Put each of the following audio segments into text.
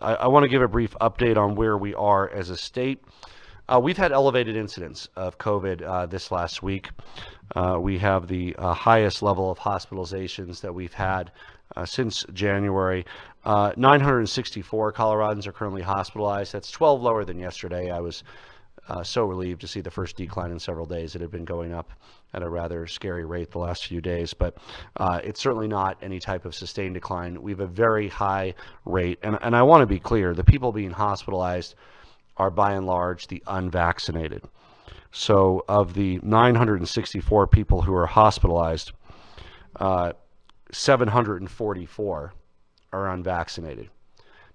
I, I want to give a brief update on where we are as a state. Uh, we've had elevated incidents of COVID uh, this last week. Uh, we have the uh, highest level of hospitalizations that we've had uh, since January. Uh, 964 Coloradans are currently hospitalized. That's 12 lower than yesterday. I was uh, so relieved to see the first decline in several days. It had been going up at a rather scary rate the last few days, but uh, it's certainly not any type of sustained decline. We have a very high rate, and, and I want to be clear the people being hospitalized are by and large the unvaccinated. So, of the 964 people who are hospitalized, uh, 744 are unvaccinated.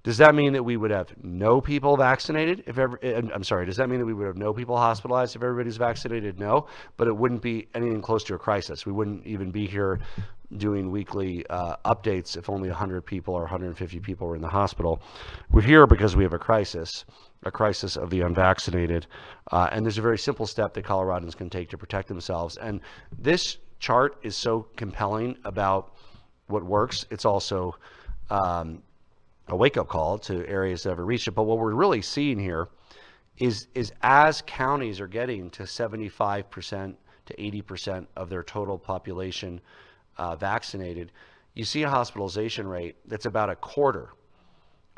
Does that mean that we would have no people vaccinated if ever? Eh, I'm sorry. Does that mean that we would have no people hospitalized if everybody's vaccinated? No, but it wouldn't be anything close to a crisis. We wouldn't even be here doing weekly uh, updates if only 100 people or 150 people were in the hospital. We're here because we have a crisis, a crisis of the unvaccinated, uh, and there's a very simple step that Coloradans can take to protect themselves. And this chart is so compelling about what works. It's also um, a wake up call to areas that have reached it. But what we're really seeing here is is as counties are getting to 75% to 80% of their total population uh, vaccinated, you see a hospitalization rate that's about a quarter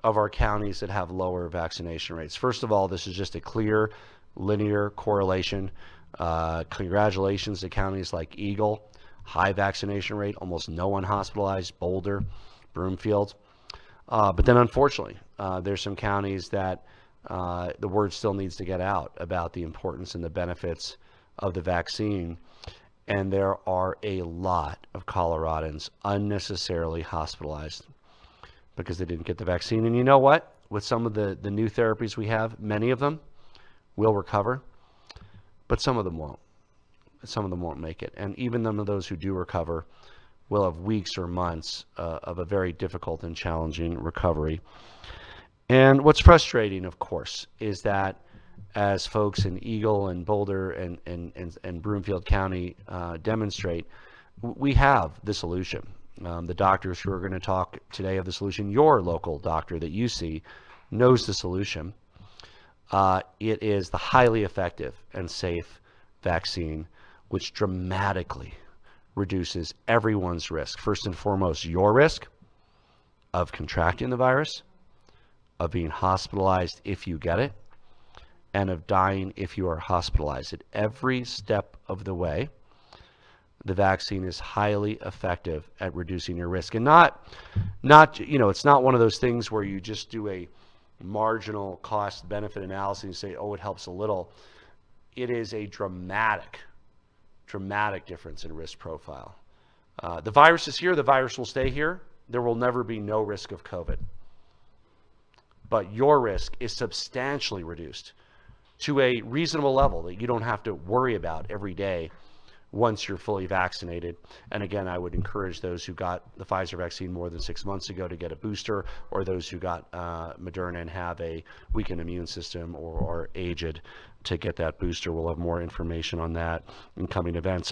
of our counties that have lower vaccination rates. First of all, this is just a clear linear correlation. Uh, congratulations to counties like Eagle, high vaccination rate, almost no one hospitalized, Boulder, Broomfield. Uh, but then, unfortunately, uh, there's some counties that uh, the word still needs to get out about the importance and the benefits of the vaccine. And there are a lot of Coloradans unnecessarily hospitalized because they didn't get the vaccine. And you know what? With some of the, the new therapies we have, many of them will recover, but some of them won't. Some of them won't make it. And even some those who do recover, will have weeks or months uh, of a very difficult and challenging recovery. And what's frustrating, of course, is that as folks in Eagle and Boulder and, and, and, and Broomfield County uh, demonstrate, we have the solution. Um, the doctors who are going to talk today of the solution, your local doctor that you see knows the solution. Uh, it is the highly effective and safe vaccine, which dramatically reduces everyone's risk. First and foremost, your risk of contracting the virus, of being hospitalized if you get it, and of dying if you are hospitalized. At every step of the way, the vaccine is highly effective at reducing your risk. And not, not you know, it's not one of those things where you just do a marginal cost benefit analysis and say, oh, it helps a little. It is a dramatic dramatic difference in risk profile. Uh, the virus is here, the virus will stay here. There will never be no risk of COVID. But your risk is substantially reduced to a reasonable level that you don't have to worry about every day once you're fully vaccinated. And again, I would encourage those who got the Pfizer vaccine more than six months ago to get a booster, or those who got uh, Moderna and have a weakened immune system or are aged to get that booster. We'll have more information on that in coming events.